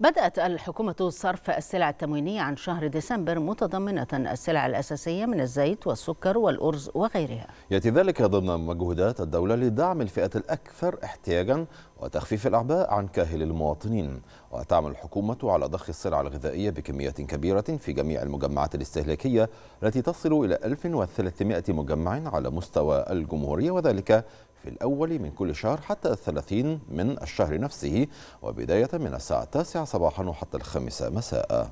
بدأت الحكومة صرف السلع التموينية عن شهر ديسمبر متضمنة السلع الأساسية من الزيت والسكر والأرز وغيرها. يأتي ذلك ضمن مجهودات الدولة لدعم الفئات الأكثر احتياجا وتخفيف الأعباء عن كاهل المواطنين. وتعمل الحكومة على ضخ السلع الغذائية بكميات كبيرة في جميع المجمعات الاستهلاكية التي تصل إلى 1300 مجمع على مستوى الجمهورية وذلك في الأول من كل شهر حتى الثلاثين من الشهر نفسه وبداية من الساعة التاسعة صباحا وحتى الخامسة مساء.